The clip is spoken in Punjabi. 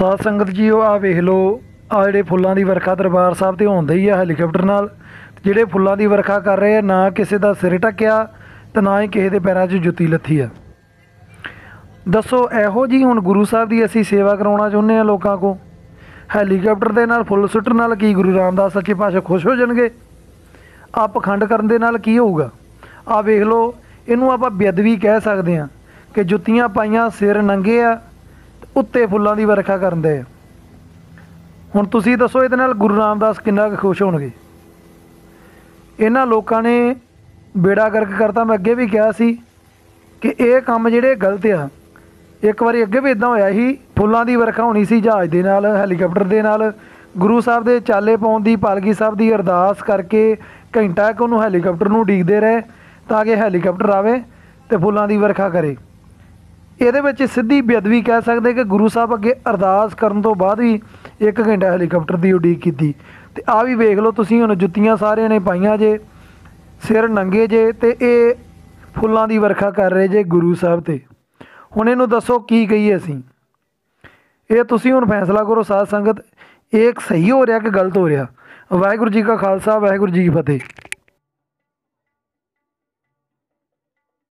ਸਾਧ ਸੰਗਤ ਜੀ ਉਹ ਆ ਵੇਖ ਲਓ ਆ ਜਿਹੜੇ ਫੁੱਲਾਂ ਦੀ ਵਰਖਾ ਦਰਬਾਰ ਸਾਹਿਬ ਤੇ ਹੁੰਦੀ ਹੀ ਆ ਹੈਲੀਕਾਪਟਰ ਨਾਲ। ਜਿਹੜੇ ਫੁੱਲਾਂ ਦੀ ਵਰਖਾ ਕਰ ਰਹੇ ਆ, ਨਾ ਕਿਸੇ ਦਾ ਸਿਰ ਟੱਕਿਆ ਤੇ ਨਾ ਹੀ ਕਿਸੇ ਦੇ ਪੈਰਾਂ 'ਚ ਜੁੱਤੀ ਲੱਥੀ ਆ। ਦੱਸੋ, ਇਹੋ ਜੀ ਹੁਣ ਗੁਰੂ ਸਾਹਿਬ ਦੀ ਅਸੀਂ ਸੇਵਾ ਕਰਾਉਣਾ ਚਾਹੁੰਦੇ ਆ ਲੋਕਾਂ ਕੋ ਹੈਲੀਕਾਪਟਰ ਦੇ ਨਾਲ ਫੁੱਲ ਸੁੱਟਣ ਨਾਲ ਕੀ ਗੁਰੂ ਰਾਮਦਾਸ ਸੱਚੇ ਪਾਤਸ਼ਾਹ ਖੁਸ਼ ਹੋ ਜਾਣਗੇ? ਆ ਪਖੰਡ ਕਰਨ ਦੇ ਨਾਲ ਕੀ ਹੋਊਗਾ? ਆ ਵੇਖ ਲਓ, ਇਹਨੂੰ ਆਪਾਂ ਬੇਅਦਬੀ ਕਹਿ ਸਕਦੇ ਆ ਕਿ ਜੁੱਤੀਆਂ ਪਾਈਆਂ, ਸਿਰ ਨੰਗੇ ਆ ਉੱਤੇ ਫੁੱਲਾਂ ਦੀ ਵਰਖਾ ਕਰਨ ਦੇ। ਆ ਹੁਣ ਤੁਸੀਂ ਦੱਸੋ ਇਹਦੇ ਨਾਲ ਗੁਰੂ ਰਾਮਦਾਸ ਕਿੰਨਾ ਕੁ ਖੁਸ਼ ਹੋਣਗੇ? ਇਹਨਾਂ ਲੋਕਾਂ ਨੇ ਬੇੜਾ ਗਰਕ ਕਰਤਾ, ਮੈਂ ਅੱਗੇ ਵੀ ਕਿਹਾ ਸੀ ਕਿ ਇਹ ਕੰਮ ਜਿਹੜੇ ਗਲਤ ਆ, ਇੱਕ ਵਾਰੀ ਅੱਗੇ ਵੀ ਇਦਾਂ ਹੋਇਆ ਸੀ, ਫੁੱਲਾਂ ਦੀ ਵਰਖਾ ਹੋਣੀ ਸੀ ਜਹਾਜ਼ ਦੇ ਨਾਲ, ਹੈਲੀਕਾਪਟਰ ਦੇ ਨਾਲ, ਗੁਰੂ ਸਾਹਿਬ ਦੇ ਚਾਲੇ ਪਾਉਣ ਦੀ, ਪਾਲਕੀ ਸਾਹਿਬ ਦੀ ਅਰਦਾਸ ਕਰਕੇ ਘੰਟਾ ਕੁ ਉਹਨੂੰ ਹੈਲੀਕਾਪਟਰ ਨੂੰ ਉਡੀਕਦੇ ਰਹੇ, ਤਾਂ ਕਿ ਹੈਲੀਕਾਪਟਰ ਆਵੇ ਤੇ ਫੁੱਲਾਂ ਦੀ ਵਰਖਾ ਕਰੇ। ਇਹਦੇ ਵਿੱਚ ਸਿੱਧੀ ਬੇਅਦਬੀ ਕਹਿ ਸਕਦੇ ਕਿ ਗੁਰੂ ਸਾਹਿਬ ਅੱਗੇ ਅਰਦਾਸ ਕਰਨ ਤੋਂ ਬਾਅਦ ਵੀ ਇੱਕ ਘੰਟਾ ਹੈਲੀਕਾਪਟਰ ਦੀ ਉਡੀਕ ਕੀਤੀ। ਤੇ ਆ ਵੀ ਵੇਖ ਲਓ ਤੁਸੀਂ, ਹੁਣ ਜੁੱਤੀਆਂ ਸਾਰਿਆਂ ਨੇ ਪਾਈਆਂ ਜੇ, ਸਿਰ ਨੰਗੇ ਜੇ, ਤੇ ਇਹ ਫੁੱਲਾਂ ਦੀ ਵਰਖਾ ਕਰ ਰਹੇ ਜੇ ਗੁਰੂ ਸਾਹਿਬ ਤੇ। ਹੁਣ ਇਹਨੂੰ ਦੱਸੋ ਕੀ ਕਹੀਏ ਅਸੀਂ? ਇਹ ਤੁਸੀਂ ਹੁਣ ਫੈਸਲਾ ਕਰੋ ਸਾਧ ਸੰਗਤ, ਇਹ ਸਹੀ ਹੋ ਰਿਹਾ ਕਿ ਗਲਤ ਹੋ ਰਿਹਾ? ਵਾਹਿਗੁਰੂ ਜੀ ਕਾ ਖਾਲਸਾ, ਵਾਹਿਗੁਰੂ ਜੀ ਕੀ ਫਤਿਹ।